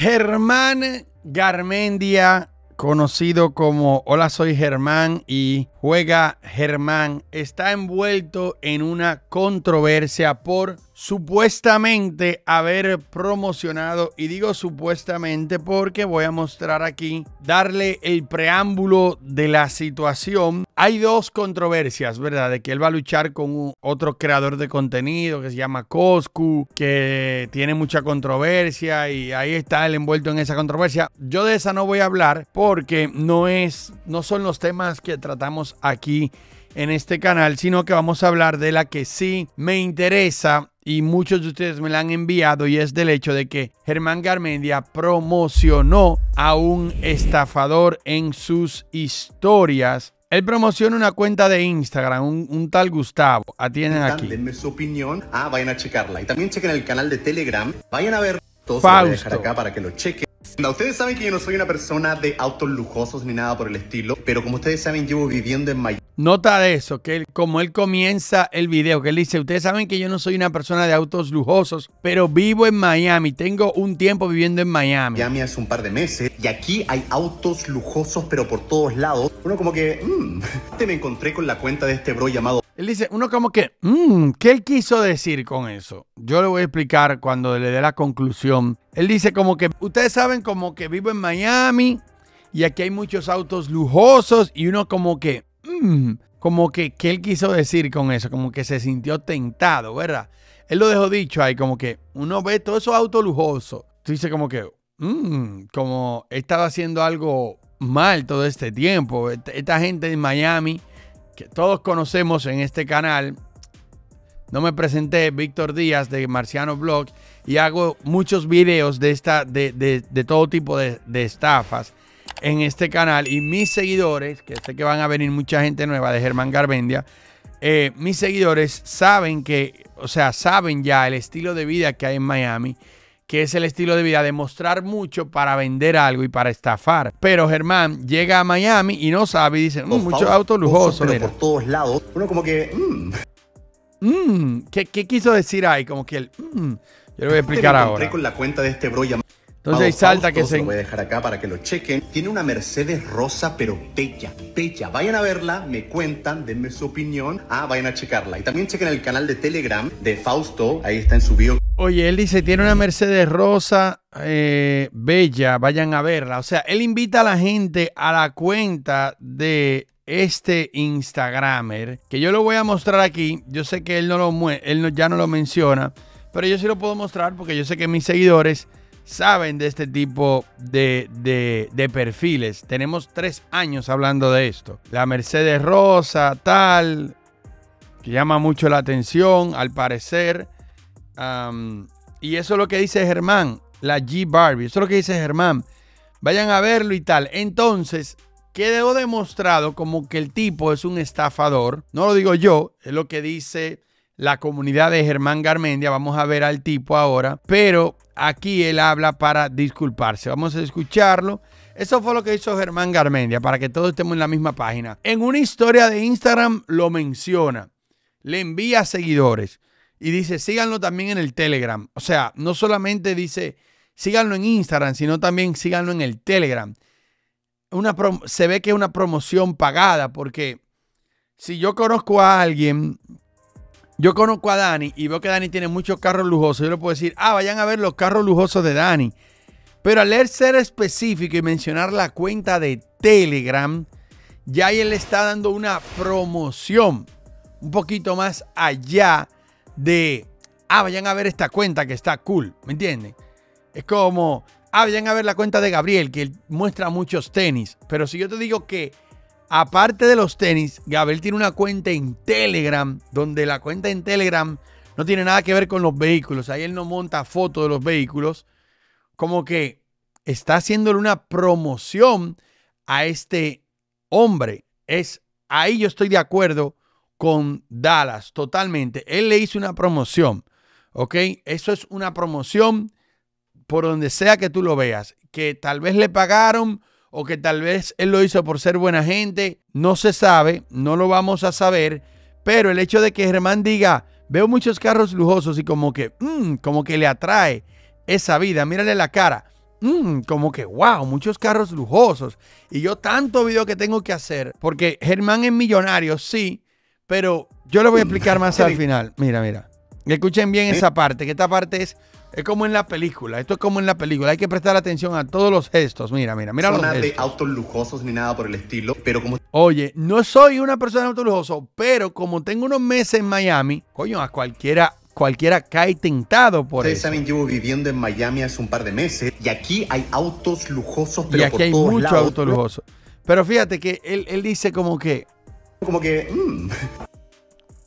Germán Garmendia, conocido como Hola soy Germán y juega Germán, está envuelto en una controversia por supuestamente haber promocionado, y digo supuestamente porque voy a mostrar aquí, darle el preámbulo de la situación. Hay dos controversias, ¿verdad? De que él va a luchar con otro creador de contenido que se llama Coscu, que tiene mucha controversia y ahí está él envuelto en esa controversia. Yo de esa no voy a hablar porque no es, no son los temas que tratamos aquí en este canal, sino que vamos a hablar de la que sí me interesa y muchos de ustedes me la han enviado y es del hecho de que Germán Garmendia promocionó a un estafador en sus historias. Él promociona una cuenta de Instagram, un, tal Gustavo. Atienden aquí. Denme su opinión. Ah, vayan a checarla. Y también chequen el canal de Telegram. Vayan a ver. Voy a dejar acá para que lo chequen. Ustedes saben que yo no soy una persona de autos lujosos ni nada por el estilo, pero como ustedes saben, llevo viviendo en Miami. Nota de eso, que como él comienza el video, que él dice, ustedes saben que yo no soy una persona de autos lujosos, pero vivo en Miami, tengo un tiempo viviendo en Miami. Miami hace un par de meses y aquí hay autos lujosos, pero por todos lados. Uno como que, mmm, me encontré con la cuenta de este bro llamado él dice, uno como que, mmm, ¿qué él quiso decir con eso? Yo le voy a explicar cuando le dé la conclusión. Él dice como que, ustedes saben como que vivo en Miami y aquí hay muchos autos lujosos y uno como que, mmm, como que, ¿qué él quiso decir con eso? Como que se sintió tentado, ¿verdad? Él lo dejó dicho ahí, como que uno ve todos esos autos lujosos. Tú dices como que, mmm, como he estado haciendo algo mal todo este tiempo. Esta gente en Miami todos conocemos en este canal. No me presenté, Víctor Díaz de Marciano Blog, y hago muchos videos de, esta, de, todo tipo de, estafas en este canal. Y mis seguidores, que sé que van a venir mucha gente nueva de Germán Garbendia, eh, mis seguidores saben que, o sea, saben ya el estilo de vida que hay en Miami que es el estilo de vida de mostrar mucho para vender algo y para estafar. Pero Germán llega a Miami y no sabe y dice, mm, muchos autos lujosos. Pero por todos lados, uno como que, mmm. Mm, ¿qué, quiso decir ahí? Como que el, mm, yo le voy a explicar ahora. con la cuenta de este bro entonces ahí salta que se... Lo voy a dejar acá para que lo chequen. Tiene una Mercedes rosa, pero bella, bella. Vayan a verla, me cuentan, denme su opinión. Ah, vayan a checarla. Y también chequen el canal de Telegram de Fausto. Ahí está en su bio. Oye, él dice, tiene una Mercedes rosa, eh, bella, vayan a verla. O sea, él invita a la gente a la cuenta de este Instagramer, que yo lo voy a mostrar aquí. Yo sé que él, no lo él ya no lo menciona, pero yo sí lo puedo mostrar porque yo sé que mis seguidores saben de este tipo de, de, perfiles. Tenemos tres años hablando de esto. La Mercedes Rosa, tal, que llama mucho la atención, al parecer. y eso es lo que dice Germán, la G Barbie. Eso es lo que dice Germán. Vayan a verlo y tal. Entonces, quedó demostrado como que el tipo es un estafador. No lo digo yo, es lo que dice la comunidad de Germán Garmendia. Vamos a ver al tipo ahora. Pero aquí él habla para disculparse. Vamos a escucharlo. Eso fue lo que hizo Germán Garmendia, para que todos estemos en la misma página. En una historia de Instagram lo menciona, le envía seguidores y dice, síganlo también en el Telegram. O sea, no solamente dice, síganlo en Instagram, sino también síganlo en el Telegram. Una se ve que es una promoción pagada, porque si yo conozco a alguien yo conozco a Dani y veo que Dani tiene muchos carros lujosos. Yo le puedo decir, ah, vayan a ver los carros lujosos de Dani. Pero al leer ser específico y mencionar la cuenta de Telegram, ya él le está dando una promoción un poquito más allá de, ah, vayan a ver esta cuenta que está cool, ¿me entienden? Es como, ah, vayan a ver la cuenta de Gabriel, que muestra muchos tenis. Pero si yo te digo que aparte de los tenis, Gabriel tiene una cuenta en Telegram, donde la cuenta en Telegram no tiene nada que ver con los vehículos. Ahí él no monta fotos de los vehículos. Como que está haciéndole una promoción a este hombre. Es ahí yo estoy de acuerdo con Dallas totalmente. Él le hizo una promoción. ¿Ok? Eso es una promoción por donde sea que tú lo veas. Que tal vez le pagaron o que tal vez él lo hizo por ser buena gente, no se sabe, no lo vamos a saber, pero el hecho de que Germán diga, veo muchos carros lujosos y como que, mm, como que le atrae esa vida, mírale la cara, mm, como que, wow, muchos carros lujosos. Y yo tanto video que tengo que hacer, porque Germán es millonario, sí, pero yo le voy a explicar más al final. Mira, mira. Escuchen bien esa parte, que esta parte es es como en la película, esto es como en la película, hay que prestar atención a todos los gestos. Mira, mira, mira los gestos. de autos lujosos ni nada por el estilo, pero como Oye, no soy una persona de autos lujosos, pero como tengo unos meses en Miami, coño, a cualquiera cualquiera cae tentado por Ustedes eso. saben, llevo viviendo en Miami hace un par de meses y aquí hay autos lujosos, pero y aquí hay muchos autos lujosos. Pero fíjate que él, él dice como que... Como que... Mm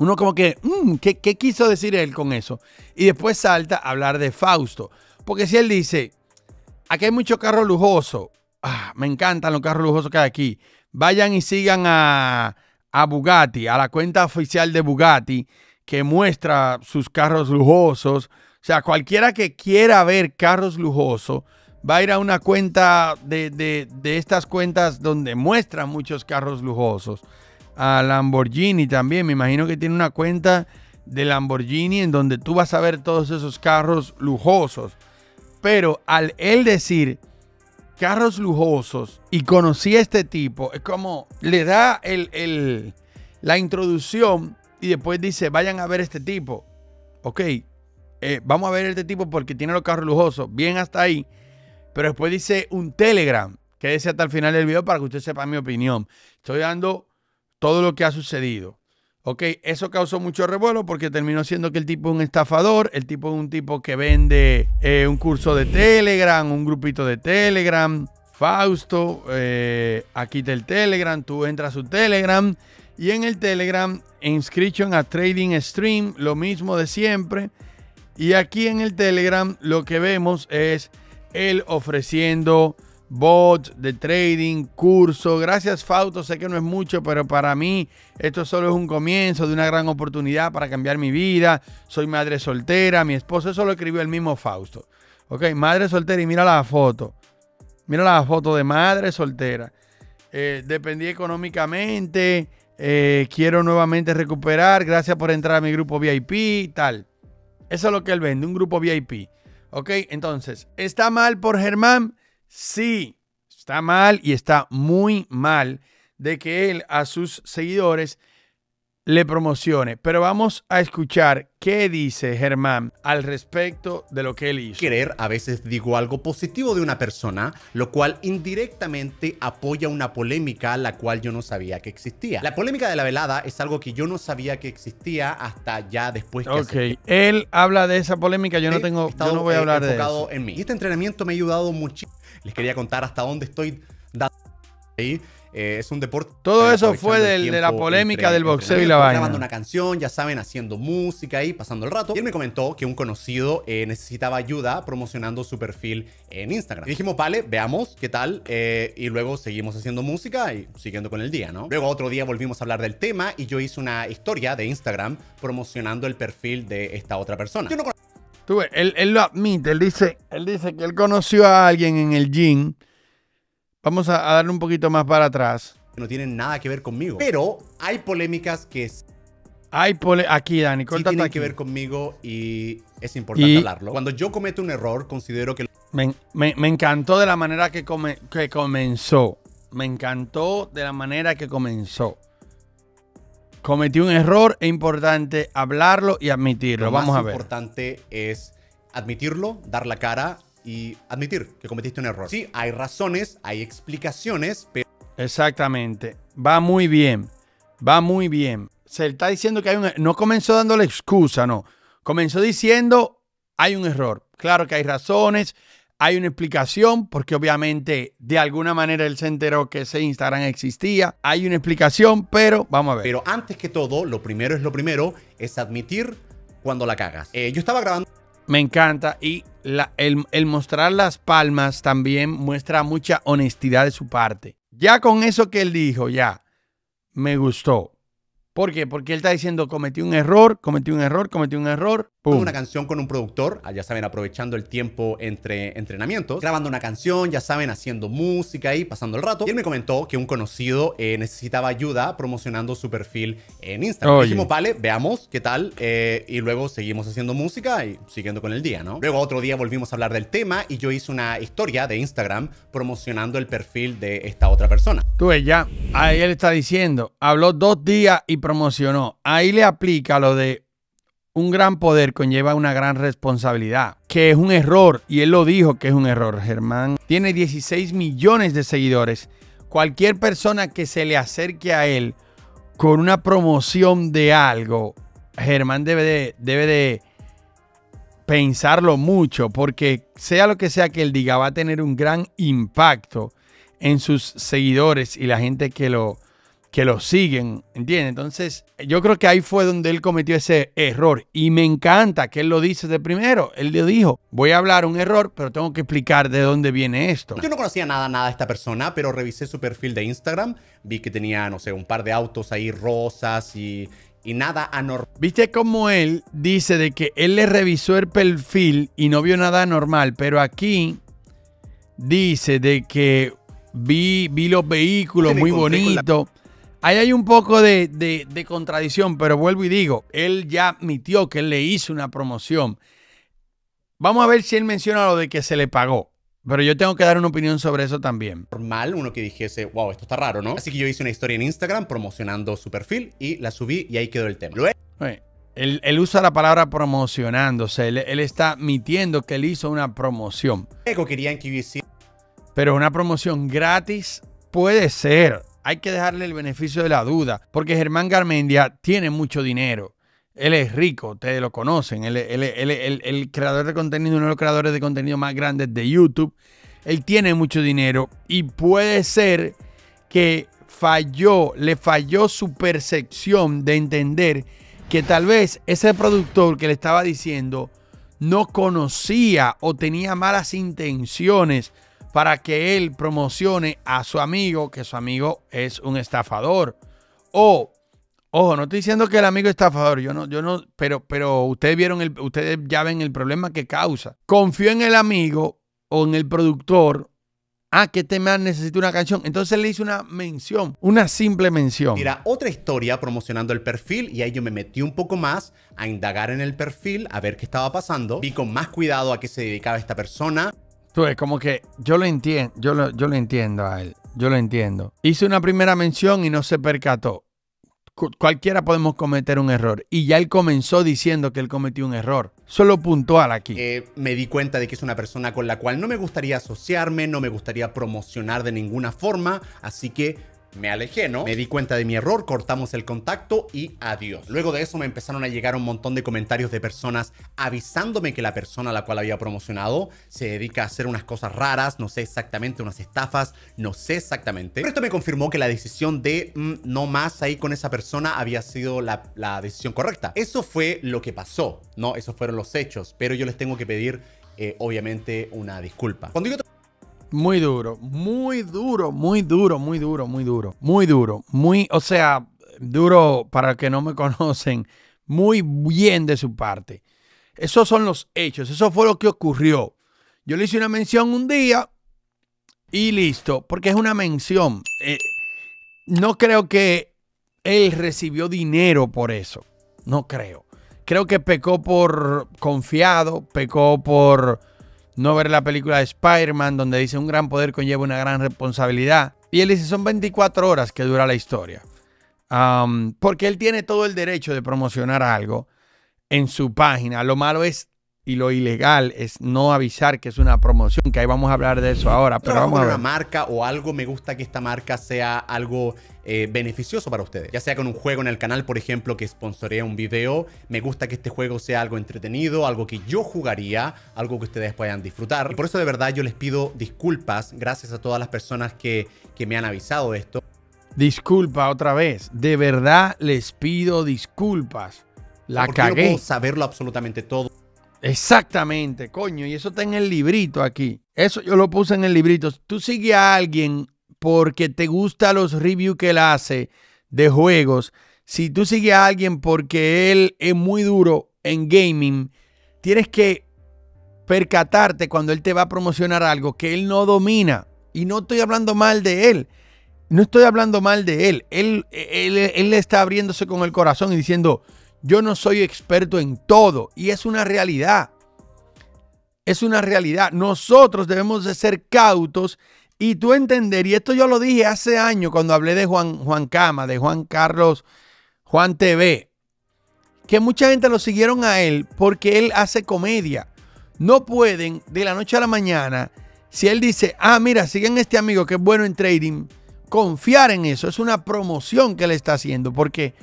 uno como que, mm, ¿qué, quiso decir él con eso? Y después salta a hablar de Fausto. Porque si él dice, aquí hay mucho carro lujoso, ah, me encantan los carros lujosos que hay aquí, vayan y sigan a, a Bugatti, a la cuenta oficial de Bugatti, que muestra sus carros lujosos. O sea, cualquiera que quiera ver carros lujosos, va a ir a una cuenta de, de, de estas cuentas donde muestran muchos carros lujosos a Lamborghini también. Me imagino que tiene una cuenta de Lamborghini en donde tú vas a ver todos esos carros lujosos. Pero al él decir carros lujosos y conocí a este tipo, es como le da el, la introducción y después dice, vayan a ver este tipo. Ok, eh, vamos a ver este tipo porque tiene los carros lujosos. Bien hasta ahí. Pero después dice un Telegram. Quédese hasta el final del video para que usted sepa mi opinión. Estoy dando todo lo que ha sucedido. Ok, eso causó mucho revuelo porque terminó siendo que el tipo es un estafador, el tipo es un tipo que vende eh, un curso de Telegram, un grupito de Telegram, Fausto, eh, aquí está el Telegram, tú entras a su Telegram y en el Telegram, inscription a Trading Stream, lo mismo de siempre. Y aquí en el Telegram lo que vemos es él ofreciendo bots de trading, curso. Gracias Fausto, sé que no es mucho, pero para mí esto solo es un comienzo de una gran oportunidad para cambiar mi vida. Soy madre soltera, mi esposo, eso lo escribió el mismo Fausto. Ok, madre soltera y mira la foto. Mira la foto de madre soltera. Eh, dependí económicamente, eh, quiero nuevamente recuperar, gracias por entrar a mi grupo VIP, tal. Eso es lo que él vende, un grupo VIP. Ok, entonces, ¿está mal por Germán? Sí, está mal y está muy mal de que él a sus seguidores le promocione. Pero vamos a escuchar qué dice Germán al respecto de lo que él hizo. Querer, a veces digo algo positivo de una persona, lo cual indirectamente apoya una polémica la cual yo no sabía que existía. La polémica de la velada es algo que yo no sabía que existía hasta ya después que Ok, él habla de esa polémica, yo no tengo, yo no voy a hablar de eso. en mí. Y este entrenamiento me ha ayudado muchísimo les quería contar hasta dónde estoy dando ahí. Eh, es un deporte. Todo eso fue de la polémica del boxeo y la vaina. Grabando una canción, ya saben, haciendo música ahí, pasando el rato. Y él me comentó que un conocido eh, necesitaba ayuda promocionando su perfil en Instagram. Y dijimos, vale, veamos qué tal. Eh, y luego seguimos haciendo música y siguiendo con el día, ¿no? Luego otro día volvimos a hablar del tema y yo hice una historia de Instagram promocionando el perfil de esta otra persona. Yo no Tú él, él, lo admite, él dice, él dice que él conoció a alguien en el gym. Vamos a, darle un poquito más para atrás. No tienen nada que ver conmigo. Pero hay polémicas que... Hay pole aquí, Dani, sí tienen que ver conmigo y es importante hablarlo. Cuando yo cometo un error, considero que... Me, me, encantó de la manera que, que comenzó. Me encantó de la manera que comenzó cometí un error, es importante hablarlo y admitirlo. Vamos a ver. Lo importante es admitirlo, dar la cara y admitir que cometiste un error. Sí, hay razones, hay explicaciones, pero... Exactamente. Va muy bien. Va muy bien. Se está diciendo que hay un... No comenzó dándole excusa, no. Comenzó diciendo hay un error. Claro que hay razones, hay una explicación, porque obviamente de alguna manera él se enteró que ese Instagram existía. Hay una explicación, pero vamos a ver. Pero antes que todo, lo primero es lo primero, es admitir cuando la cagas. Eh, yo estaba grabando... Me encanta y el, el mostrar las palmas también muestra mucha honestidad de su parte. Ya con eso que él dijo, ya, me gustó. ¿Por qué? Porque él está diciendo, cometí un error, cometí un error, cometí un error. Una canción con un productor, ah, ya saben, aprovechando el tiempo entre entrenamientos, grabando una canción, ya saben, haciendo música y pasando el rato. Y él me comentó que un conocido eh, necesitaba ayuda promocionando su perfil en Instagram. Dijimos, vale, veamos qué tal. Eh, y luego seguimos haciendo música y siguiendo con el día, ¿no? Luego otro día volvimos a hablar del tema y yo hice una historia de Instagram promocionando el perfil de esta otra persona. Tú ves, ya, ahí él está diciendo, habló dos días y promocionó. Ahí le aplica lo de un gran poder conlleva una gran responsabilidad, que es un error, y él lo dijo que es un error. Germán tiene 16 millones de seguidores. Cualquier persona que se le acerque a él con una promoción de algo, Germán debe de, debe de pensarlo mucho, porque sea lo que sea que él diga, va a tener un gran impacto en sus seguidores y la gente que lo, que lo siguen, ¿entiendes? Entonces, yo creo que ahí fue donde él cometió ese error y me encanta que él lo dice de primero. Él le dijo, voy a hablar un error, pero tengo que explicar de dónde viene esto. Yo no conocía nada, nada de esta persona, pero revisé su perfil de Instagram, vi que tenía, no sé, un par de autos ahí rosas y, y nada anormal. ¿Viste cómo él dice de que él le revisó el perfil y no vio nada anormal? Pero aquí dice de que vi, vi los vehículos muy bonitos. Ahí hay un poco de, contradicción, pero vuelvo y digo, él ya admitió que él le hizo una promoción. Vamos a ver si él menciona lo de que se le pagó. Pero yo tengo que dar una opinión sobre eso también. Normal, uno que dijese, wow, esto está raro, ¿no? Así que yo hice una historia en Instagram promocionando su perfil y la subí y ahí quedó el tema. Él, usa la palabra promocionándose. Él, él, está admitiendo que él hizo una promoción. querían que yo Pero una promoción gratis puede ser hay que dejarle el beneficio de la duda, porque Germán Garmendia tiene mucho dinero. Él es rico, ustedes lo conocen. Él, es el creador de contenido, uno de los creadores de contenido más grandes de YouTube. Él tiene mucho dinero y puede ser que falló, le falló su percepción de entender que tal vez ese productor que le estaba diciendo no conocía o tenía malas intenciones para que él promocione a su amigo, que su amigo es un estafador. O, ojo, no estoy diciendo que el amigo es estafador, yo no, yo no, pero, pero ustedes vieron el, ustedes ya ven el problema que causa. Confió en el amigo o en el productor. Ah, que este man necesita una canción. Entonces le hice una mención, una simple mención. Mira, otra historia promocionando el perfil y ahí yo me metí un poco más a indagar en el perfil, a ver qué estaba pasando. Vi con más cuidado a qué se dedicaba esta persona. Tú es como que yo lo entiendo, yo lo, yo lo entiendo a él, yo lo entiendo. Hice una primera mención y no se percató. cualquiera podemos cometer un error. Y ya él comenzó diciendo que él cometió un error. Solo puntual aquí. Eh, me di cuenta de que es una persona con la cual no me gustaría asociarme, no me gustaría promocionar de ninguna forma. Así que me alejé, ¿no? Me di cuenta de mi error, cortamos el contacto y adiós. Luego de eso me empezaron a llegar un montón de comentarios de personas avisándome que la persona a la cual había promocionado se dedica a hacer unas cosas raras, no sé exactamente, unas estafas, no sé exactamente. Pero esto me confirmó que la decisión de mm, no más ahí con esa persona había sido la, decisión correcta. Eso fue lo que pasó, ¿no? Esos fueron los hechos, pero yo les tengo que pedir, eh, obviamente, una disculpa. Cuando yo muy duro, muy duro, muy duro, muy duro, muy duro, muy duro, muy, o sea, duro para que no me conocen, muy bien de su parte. Esos son los hechos, eso fue lo que ocurrió. Yo le hice una mención un día y listo, porque es una mención. Eh, no creo que él recibió dinero por eso, no creo. Creo que pecó por confiado, pecó por no ver la película de Spider-Man donde dice un gran poder conlleva una gran responsabilidad. Y él dice, son 24 horas que dura la historia. porque él tiene todo el derecho de promocionar algo en su página. Lo malo es y lo ilegal es no avisar que es una promoción, que ahí vamos a hablar de eso ahora. Pero vamos a ver. una marca o algo, me gusta que esta marca sea algo eh, beneficioso para ustedes. Ya sea con un juego en el canal, por ejemplo, que sponsorea un video. Me gusta que este juego sea algo entretenido, algo que yo jugaría, algo que ustedes puedan disfrutar. Y por eso de verdad yo les pido disculpas, gracias a todas las personas que, que me han avisado de esto. Disculpa otra vez, de verdad les pido disculpas. La Porque cagué. Yo puedo saberlo absolutamente todo. Exactamente, coño, y eso está en el librito aquí. Eso yo lo puse en el librito. Tú sigues a alguien porque te gustan los reviews que él hace de juegos. Si tú sigues a alguien porque él es muy duro en gaming, tienes que percatarte cuando él te va a promocionar algo que él no domina. Y no estoy hablando mal de él. No estoy hablando mal de él. Él, él, él está abriéndose con el corazón y diciendo, yo no soy experto en todo. Y es una realidad. Es una realidad. Nosotros debemos de ser cautos y tú entender, y esto yo lo dije hace años cuando hablé de Juan, Juan Cama, de Juan Carlos, Juan TV, que mucha gente lo siguieron a él porque él hace comedia. No pueden de la noche a la mañana, si él dice, ah, mira, siguen este amigo que es bueno en trading, confiar en eso. Es una promoción que él está haciendo porque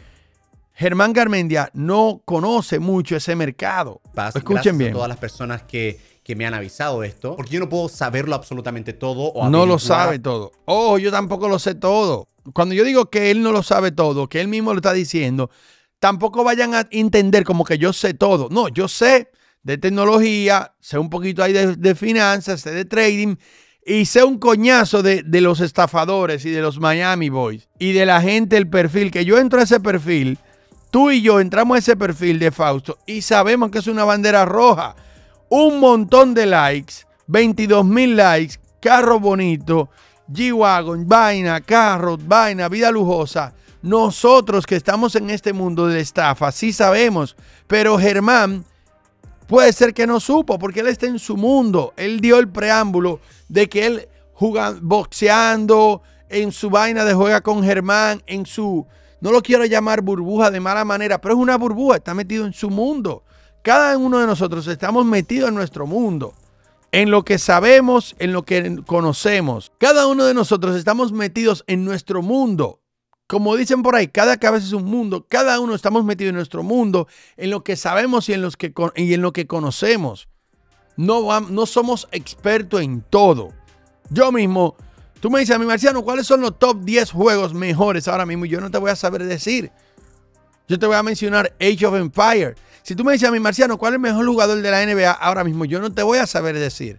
Germán Garmendia no conoce mucho ese mercado. Escuchen bien. A todas las personas que que me han avisado esto, porque yo no puedo saberlo absolutamente todo. O no lo sabe todo. Oh, yo tampoco lo sé todo. Cuando yo digo que él no lo sabe todo, que él mismo lo está diciendo, tampoco vayan a entender como que yo sé todo. No, yo sé de tecnología, sé un poquito ahí de, finanzas, sé de trading y sé un coñazo de, de, los estafadores y de los Miami Boys y de la gente, el perfil, que yo entro a ese perfil, tú y yo entramos a ese perfil de Fausto y sabemos que es una bandera roja un montón de likes, 22 mil likes, carro bonito, G-Wagon, vaina, carro, vaina, vida lujosa. Nosotros que estamos en este mundo de estafa, sí sabemos, pero Germán puede ser que no supo porque él está en su mundo. Él dio el preámbulo de que él juega boxeando, en su vaina de juega con Germán, en su, no lo quiero llamar burbuja de mala manera, pero es una burbuja, está metido en su mundo. Cada uno de nosotros estamos metidos en nuestro mundo, en lo que sabemos, en lo que conocemos. Cada uno de nosotros estamos metidos en nuestro mundo. Como dicen por ahí, cada cabeza es un mundo, cada uno estamos metidos en nuestro mundo, en lo que sabemos y en, que, y en lo que conocemos. No, no somos expertos en todo. Yo mismo, tú me dices a mi Marciano, ¿cuáles son los top 10 juegos mejores ahora mismo? Yo no te voy a saber decir. Yo te voy a mencionar Age of Empire. Si tú me dices a mi Marciano, ¿cuál es el mejor jugador de la NBA ahora mismo? Yo no te voy a saber decir.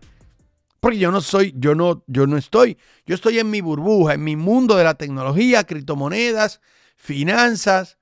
Porque yo no soy, yo no, yo no estoy. Yo estoy en mi burbuja, en mi mundo de la tecnología, criptomonedas, finanzas,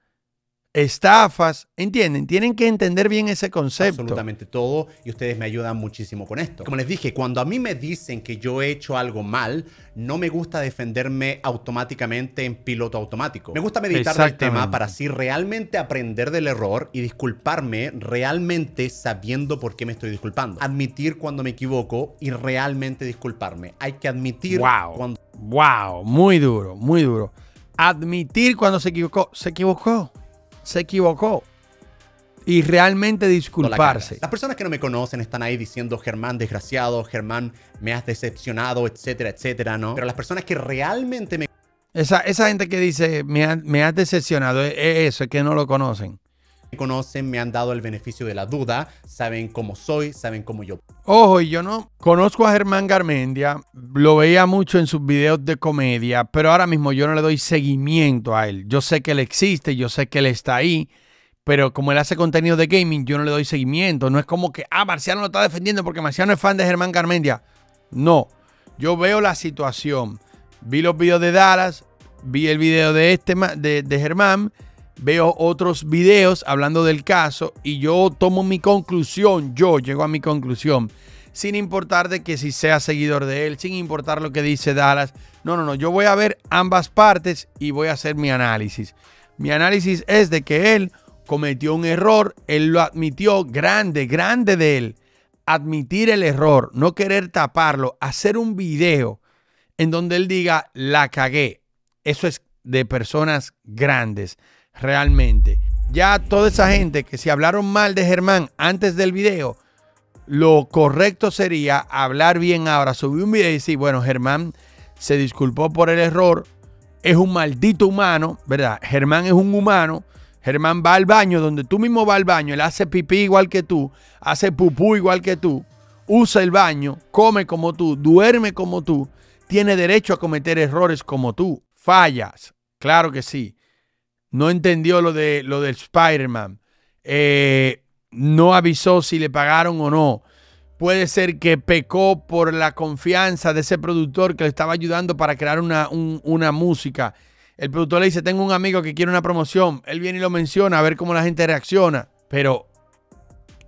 estafas, ¿entienden? Tienen que entender bien ese concepto. Absolutamente todo y ustedes me ayudan muchísimo con esto. Como les dije, cuando a mí me dicen que yo he hecho algo mal, no me gusta defenderme automáticamente en piloto automático. Me gusta meditar el tema para así realmente aprender del error y disculparme realmente sabiendo por qué me estoy disculpando. Admitir cuando me equivoco y realmente disculparme. Hay que admitir wow. cuando... Wow, muy duro, muy duro. Admitir cuando se equivocó. Se equivocó se equivocó y realmente disculparse. Las personas que no me conocen están ahí diciendo Germán desgraciado, Germán me has decepcionado, etcétera, etcétera, ¿no? Pero las personas que realmente me... Esa, esa gente que dice me, me has decepcionado, es eso, es que no lo conocen conocen me han dado el beneficio de la duda, saben cómo soy, saben cómo yo. Ojo, yo no conozco a Germán Garmendia, lo veía mucho en sus videos de comedia, pero ahora mismo yo no le doy seguimiento a él. Yo sé que él existe, yo sé que él está ahí, pero como él hace contenido de gaming, yo no le doy seguimiento. No es como que, ah, Marciano lo está defendiendo porque Marciano es fan de Germán Garmendia. No, yo veo la situación. Vi los videos de Dallas, vi el video de este de Germán veo otros videos hablando del caso y yo tomo mi conclusión, yo llego a mi conclusión, sin importar de que si sea seguidor de él, sin importar lo que dice Dallas. No, no, no, yo voy a ver ambas partes y voy a hacer mi análisis. Mi análisis es de que él cometió un error, él lo admitió grande, grande de él. Admitir el error, no querer taparlo, hacer un video en donde él diga, la cagué. Eso es de personas grandes realmente. Ya toda esa gente que si hablaron mal de Germán antes del video, lo correcto sería hablar bien ahora, subir un video y decir, bueno, Germán se disculpó por el error, es un maldito humano, ¿verdad? Germán es un humano. Germán va al baño donde tú mismo vas al baño, él hace pipí igual que tú, hace pupú igual que tú, usa el baño, come como tú, duerme como tú, tiene derecho a cometer errores como tú. Fallas, claro que sí no entendió lo, de, lo del Spider-Man, eh, no avisó si le pagaron o no. Puede ser que pecó por la confianza de ese productor que le estaba ayudando para crear una, una música. El productor le dice, tengo un amigo que quiere una promoción. Él viene y lo menciona a ver cómo la gente reacciona. Pero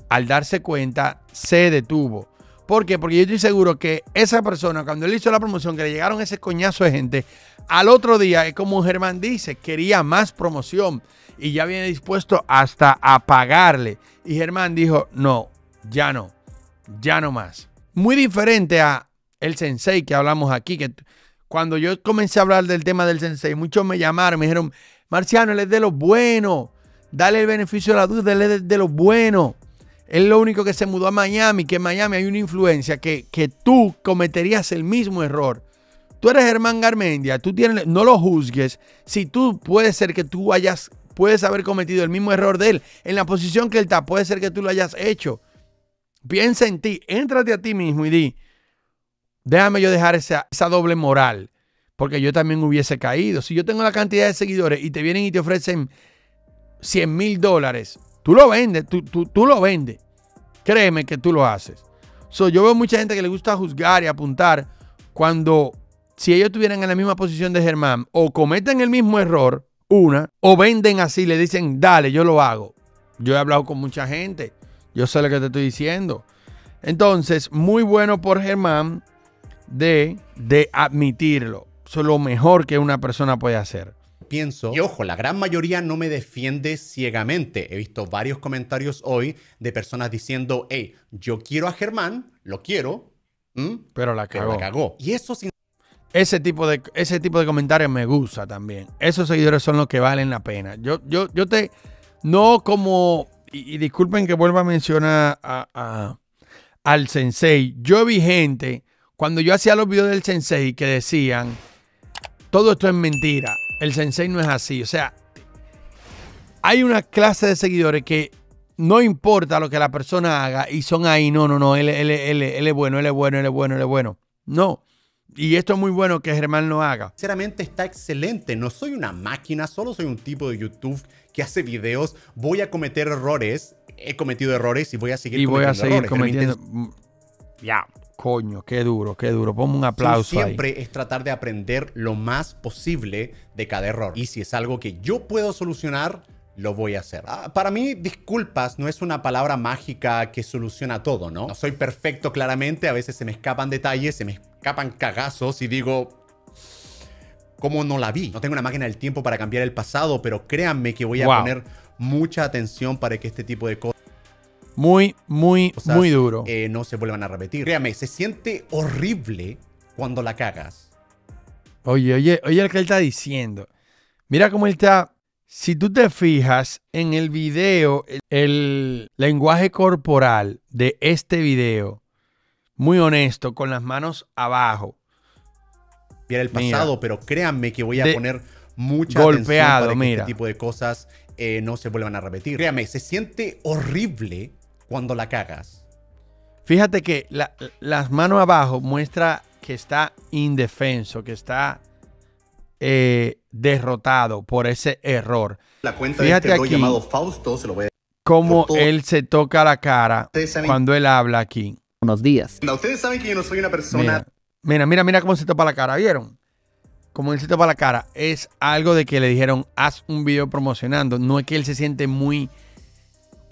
al darse cuenta, se detuvo. ¿Por qué? Porque yo estoy seguro que esa persona, cuando él hizo la promoción, que le llegaron ese coñazo de gente, al otro día, es como Germán dice, quería más promoción y ya viene dispuesto hasta a pagarle. Y Germán dijo, no, ya no, ya no más. Muy diferente a el sensei que hablamos aquí, que cuando yo comencé a hablar del tema del sensei, muchos me llamaron, me dijeron, Marciano, él es de lo bueno, dale el beneficio de la duda, él es de, lo bueno. Es lo único que se mudó a Miami, que en Miami hay una influencia que, que tú cometerías el mismo error. Tú eres Germán Garmendia, tú tienes, no lo juzgues. Si tú puede ser que tú hayas, puedes haber cometido el mismo error de él en la posición que él está, puede ser que tú lo hayas hecho. Piensa en ti, éntrate a ti mismo y di, déjame yo dejar esa, esa doble moral, porque yo también hubiese caído. Si yo tengo la cantidad de seguidores y te vienen y te ofrecen 100 mil dólares, tú lo vendes, tú, tú, lo vendes. Créeme que tú lo haces. yo veo mucha gente que le gusta juzgar y apuntar cuando si ellos estuvieran en la misma posición de Germán o cometen el mismo error, una, o venden así, le dicen, dale, yo lo hago. Yo he hablado con mucha gente yo sé lo que te estoy diciendo. Entonces, muy bueno por Germán de, de admitirlo. Eso es lo mejor que una persona puede hacer. Pienso, y ojo, la gran mayoría no me defiende ciegamente. He visto varios comentarios hoy de personas diciendo, hey, yo quiero a Germán, lo quiero, pero la cagó. la cagó. Y eso sin ese tipo, de, ese tipo de comentarios me gusta también. Esos seguidores son los que valen la pena. Yo, yo, yo te. No como y, disculpen que vuelva a mencionar al sensei. Yo vi gente, cuando yo hacía los videos del sensei, que decían, todo esto es mentira. El sensei no es así. O sea, hay una clase de seguidores que no importa lo que la persona haga y son ahí, no, no, no, él, él, él, él es bueno, él es bueno, él es bueno, él es bueno. No. Y esto es muy bueno que Germán lo haga. Sinceramente está excelente. No soy una máquina, solo soy un tipo de YouTube que hace videos. Voy a cometer errores. He cometido errores y voy a seguir y voy a seguir cometiendo. Mm, ya, coño, qué duro, qué duro. Ponme un aplauso. siempre es tratar de aprender lo más posible de cada error. Y si es algo que yo puedo solucionar, lo voy a hacer. Ah, para mí, disculpas no es una palabra mágica que soluciona todo, ¿no? No soy perfecto claramente, a veces se me escapan detalles, se me escapan cagazos y digo, ¿cómo no la vi? No tengo una máquina del tiempo para cambiar el pasado, pero créanme que voy a poner mucha atención para que este tipo de cosas... Muy, muy, muy duro. Eh, no se vuelvan a repetir. Créanme, se siente horrible cuando la cagas. Oye, oye, oye lo que él está diciendo. Mira cómo él está si tú te fijas en el video, el lenguaje corporal de este video, muy honesto, con las manos abajo. Mira el pasado, pero créanme que voy a poner mucha golpeado, atención para que este tipo de cosas eh, no se vuelvan a repetir. Créanme, se siente horrible cuando la cagas. Fíjate que las manos abajo muestra que está indefenso, que está eh, derrotado por ese error. La cuenta Fíjate de este aquí llamado Fausto se lo voy a cómo él se toca la cara cuando él habla aquí. Unos días. Ustedes saben que yo no soy una persona. Mira, mira, mira, cómo se topa la cara, ¿vieron? Como él se topa la cara. Es algo de que le dijeron, haz un video promocionando. No es que él se siente muy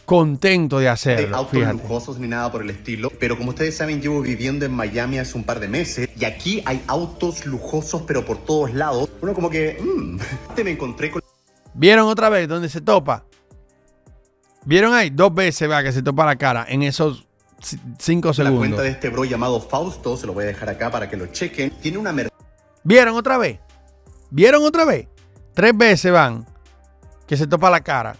contento de hacerlo. De autos lujosos ni nada por el estilo. Pero como ustedes saben, llevo viviendo en Miami hace un par de meses. Y aquí hay autos lujosos, pero por todos lados. Uno como que, mmm, te me encontré con... ¿Vieron otra vez donde se topa? ¿Vieron ahí? Dos veces va que se topa la cara en esos cinco segundos. La cuenta de este bro llamado Fausto, se lo voy a dejar acá para que lo chequen. Tiene una... ¿Vieron otra vez? ¿Vieron otra vez? Tres veces van que se topa la cara.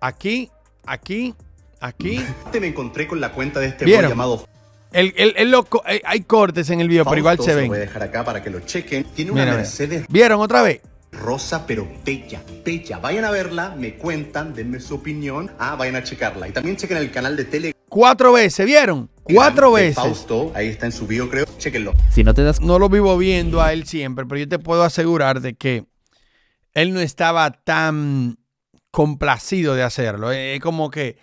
Aquí, aquí, aquí. Te me encontré con la cuenta de este llamado. El, el, loco, eh, hay cortes en el video, pero igual se ven. Lo voy a dejar acá para que lo chequen. Tiene una Mercedes. ¿Vieron otra vez? Rosa, pero bella, bella. Vayan a verla, me cuentan, denme su opinión. Ah, vayan a checarla. Y también chequen el canal de Telegram. Cuatro veces, ¿vieron? Cuatro veces. Fausto, ahí está en su video, creo. Chequenlo. Si no te das. No lo vivo viendo a él siempre, pero yo te puedo asegurar de que él no estaba tan complacido de hacerlo. Es como que,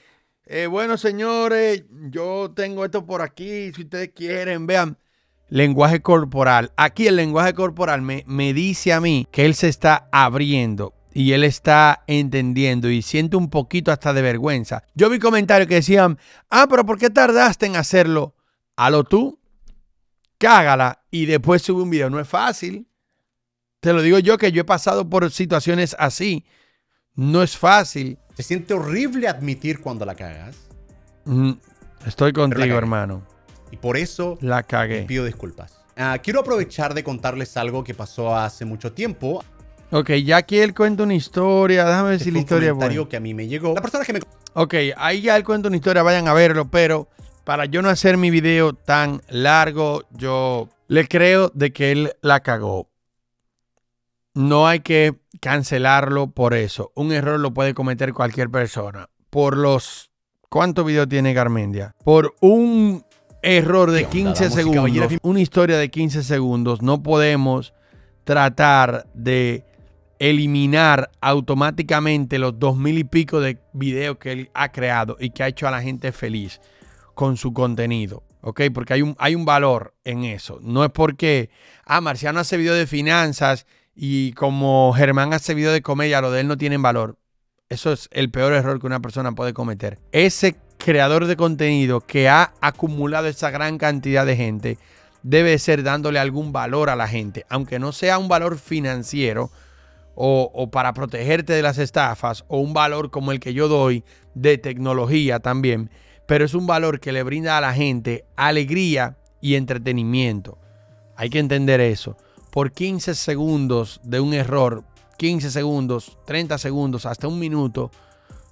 eh, bueno, señores, yo tengo esto por aquí, si ustedes quieren, vean. Lenguaje corporal. Aquí el lenguaje corporal me, me dice a mí que él se está abriendo. y él está entendiendo y siente un poquito hasta de vergüenza. Yo vi comentarios que decían, ah, pero ¿por qué tardaste en hacerlo? Halo tú, cágala y después sube un video. No es fácil. Te lo digo yo que yo he pasado por situaciones así. No es fácil. Se siente horrible admitir cuando la cagas. Mm, estoy contigo, hermano. Y por eso la cagué. pido disculpas. Ah, quiero aprovechar de contarles algo que pasó hace mucho tiempo. Ok, ya aquí él cuenta una historia. Déjame ver si la historia es buena. que a mí me llegó. La persona que me... Ok, ahí ya él cuenta una historia, vayan a verlo, pero para yo no hacer mi video tan largo, yo le creo de que él la cagó. No hay que cancelarlo por eso. Un error lo puede cometer cualquier persona. Por los... ¿Cuántos videos tiene Garmendia? Por un error de 15 segundos, una historia de 15 segundos, no podemos tratar de eliminar automáticamente los dos mil y pico de videos que él ha creado y que ha hecho a la gente feliz con su contenido. ¿Ok? Porque hay un, hay un valor en eso. No es porque, ah, Marciano hace video de finanzas y como Germán hace video de comedia, lo de él no tienen valor. Eso es el peor error que una persona puede cometer. Ese creador de contenido que ha acumulado esa gran cantidad de gente debe ser dándole algún valor a la gente, aunque no sea un valor financiero o, para protegerte de las estafas o un valor como el que yo doy de tecnología también, pero es un valor que le brinda a la gente alegría y entretenimiento. Hay que entender eso. Por 15 segundos de un error, 15 segundos, 30 segundos, hasta un minuto,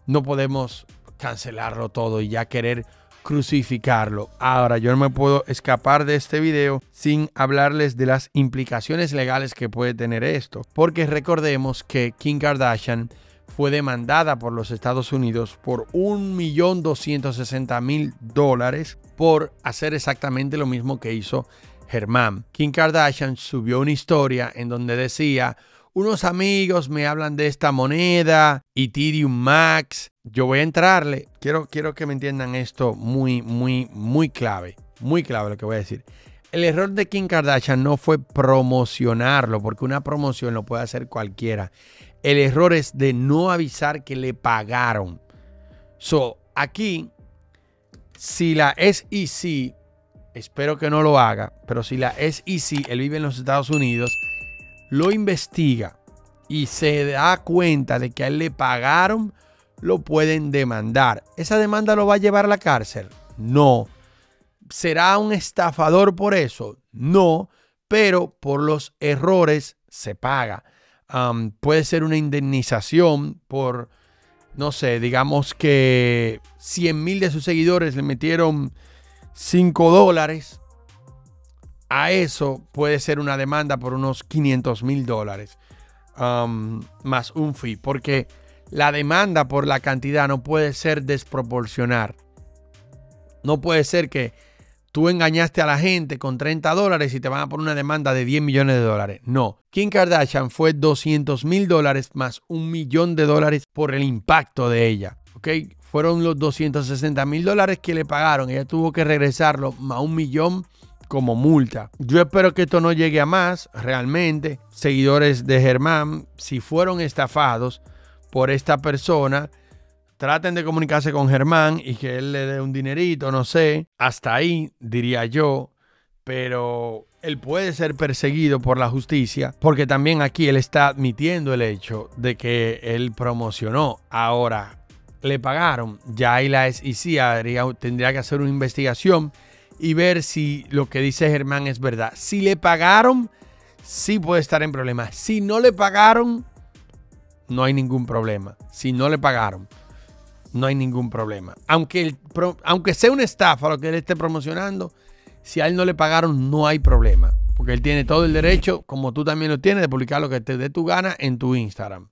no podemos cancelarlo todo y ya querer crucificarlo. Ahora, yo no me puedo escapar de este video sin hablarles de las implicaciones legales que puede tener esto. Porque recordemos que Kim Kardashian fue demandada por los Estados Unidos por 1.260.000 dólares por hacer exactamente lo mismo que hizo Germán. Kim Kardashian subió una historia en donde decía, unos amigos me hablan de esta moneda, Ethereum Max. Yo voy a entrarle. Quiero, quiero que me entiendan esto muy, muy, muy clave. Muy clave lo que voy a decir. El error de Kim Kardashian no fue promocionarlo, porque una promoción lo puede hacer cualquiera. El error es de no avisar que le pagaron. So, aquí, si la SEC, espero que no lo haga, pero si la SEC, él vive en los Estados Unidos, lo investiga y se da cuenta de que a él le pagaron, lo pueden demandar. ¿Esa demanda lo va a llevar a la cárcel? No. ¿Será un estafador por eso? No, pero por los errores se paga. puede ser una indemnización por, no sé, digamos que 100 mil de sus seguidores le metieron 5 dólares a eso puede ser una demanda por unos 500 mil dólares um, más un fee, porque la demanda por la cantidad no puede ser desproporcionar. No puede ser que tú engañaste a la gente con 30 dólares y te van a poner una demanda de 10 millones de dólares. No, Kim Kardashian fue 200 mil dólares más un millón de dólares por el impacto de ella. Fueron los 260 mil dólares que le pagaron. Ella tuvo que regresarlo más un millón como multa. Yo espero que esto no llegue a más, realmente. Seguidores de Germán, si fueron estafados por esta persona, traten de comunicarse con Germán y que él le dé un dinerito, no sé. Hasta ahí, diría yo. Pero él puede ser perseguido por la justicia, porque también aquí él está admitiendo el hecho de que él promocionó. Ahora, le pagaron. Ya ahí la SEC tendría que hacer una investigación y ver si lo que dice Germán es verdad. Si le pagaron, sí puede estar en problemas. Si no le pagaron, no hay ningún problema. Si no le pagaron, no hay ningún problema. Aunque, aunque sea una estafa lo que él esté promocionando, si a él no le pagaron, no hay problema. Porque él tiene todo el derecho, como tú también lo tienes, de publicar lo que te dé tu gana en tu Instagram.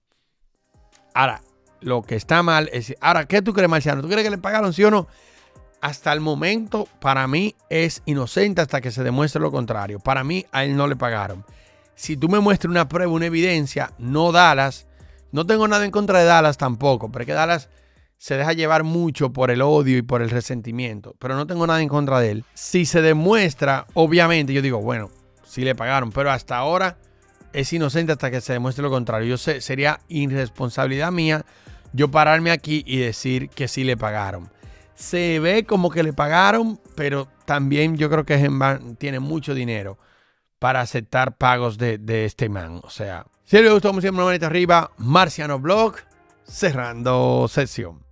Ahora, lo que está mal es. Ahora, ¿qué tú crees, Marciano? ¿Tú crees que le pagaron, sí o no? hasta el momento para mí es inocente hasta que se demuestre lo contrario. Para mí a él no le pagaron. Si tú me muestras una prueba, una evidencia, no Dallas, no tengo nada en contra de Dallas tampoco, pero es que Dallas se deja llevar mucho por el odio y por el resentimiento, pero no tengo nada en contra de él. Si se demuestra, obviamente yo digo, bueno, sí le pagaron, pero hasta ahora es inocente hasta que se demuestre lo contrario. Yo sé, sería irresponsabilidad mía yo pararme aquí y decir que sí le pagaron. Se ve como que le pagaron, pero también yo creo que tiene mucho dinero para aceptar pagos de, de este man. O sea, si les gustó, como siempre, una manita arriba. Marciano Blog, cerrando sesión.